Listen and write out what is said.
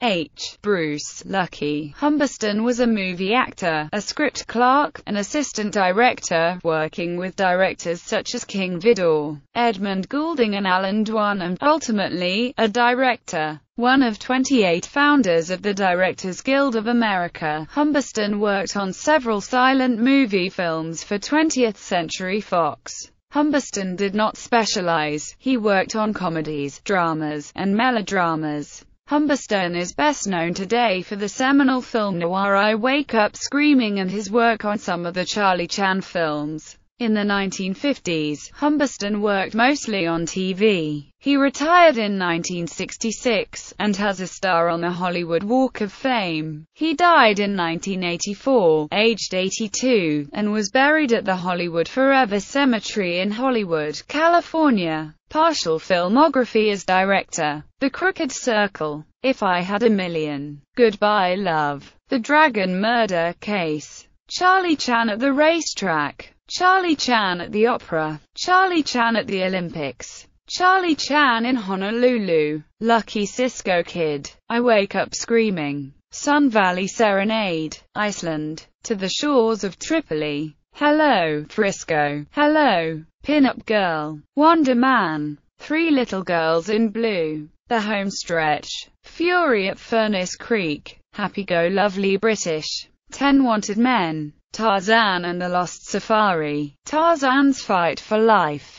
H. Bruce Lucky Humberstone was a movie actor, a script clerk, an assistant director, working with directors such as King Vidor, Edmund Goulding and Allan Dwan and, ultimately, a director. One of 28 founders of the Directors Guild of America, Humberstone worked on several silent movie films for 20th Century Fox. Humberstone did not specialize, he worked on comedies, dramas, and melodramas. Humberstone is best known today for the seminal film noir I Wake Up Screaming and his work on some of the Charlie Chan films. In the 1950s, Humberstone worked mostly on TV. He retired in 1966, and has a star on the Hollywood Walk of Fame. He died in 1984, aged 82, and was buried at the Hollywood Forever Cemetery in Hollywood, California. Partial filmography as director. The Crooked Circle. If I Had a Million. Goodbye Love. The Dragon Murder Case. Charlie Chan at the Racetrack. Charlie Chan at the Opera, Charlie Chan at the Olympics, Charlie Chan in Honolulu, Lucky Cisco Kid, I Wake Up Screaming, Sun Valley Serenade, Iceland, To the Shores of Tripoli, Hello, Frisco, Hello, Pin-Up Girl, Wonder Man, Three Little Girls in Blue, The Home Stretch, Fury at Furnace Creek, Happy-Go-Lovely British, Ten Wanted Men, Tarzan and the Lost Safari, Tarzan's Fight for Life,